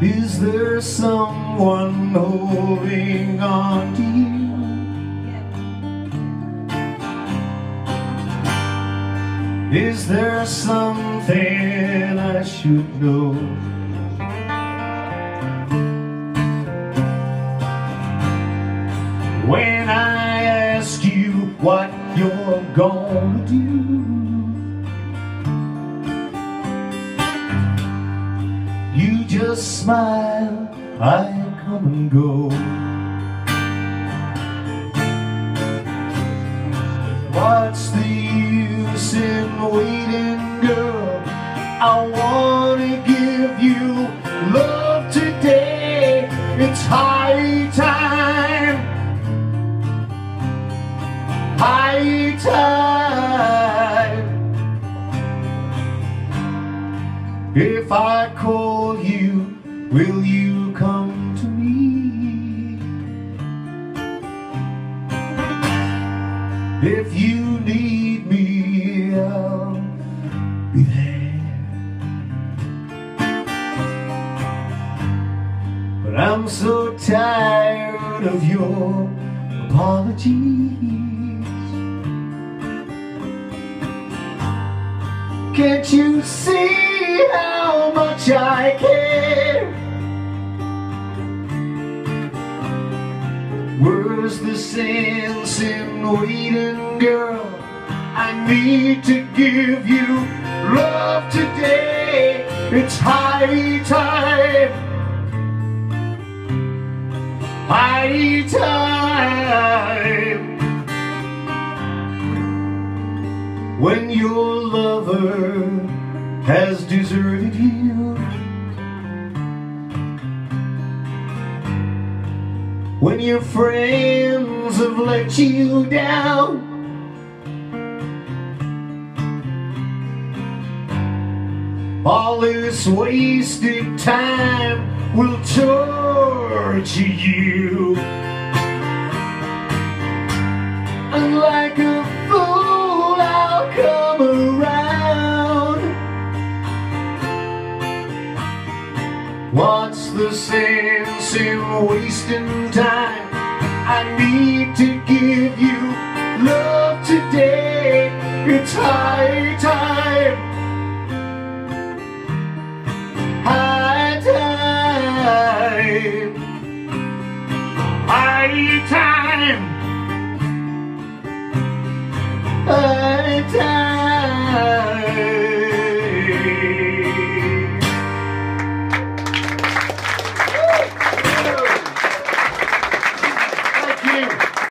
Is there someone holding on to you? Is there something I should know? When I ask you what you're gonna do just smile, I come and go. What's the use in waiting, girl? I wanna give you love today. It's high time. High time If I call you, will you come to me? If you need me, I'll be there. But I'm so tired of your apologies. Can't you see I care? Where's the sense in waiting, girl? I need to give you love today. It's high time. High time. when your lover has deserted you when your friends have let you down. All this wasted time will torture you What's the sense in wasting time? I need to give you love today. It's high time. High time. High time.